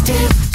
stiff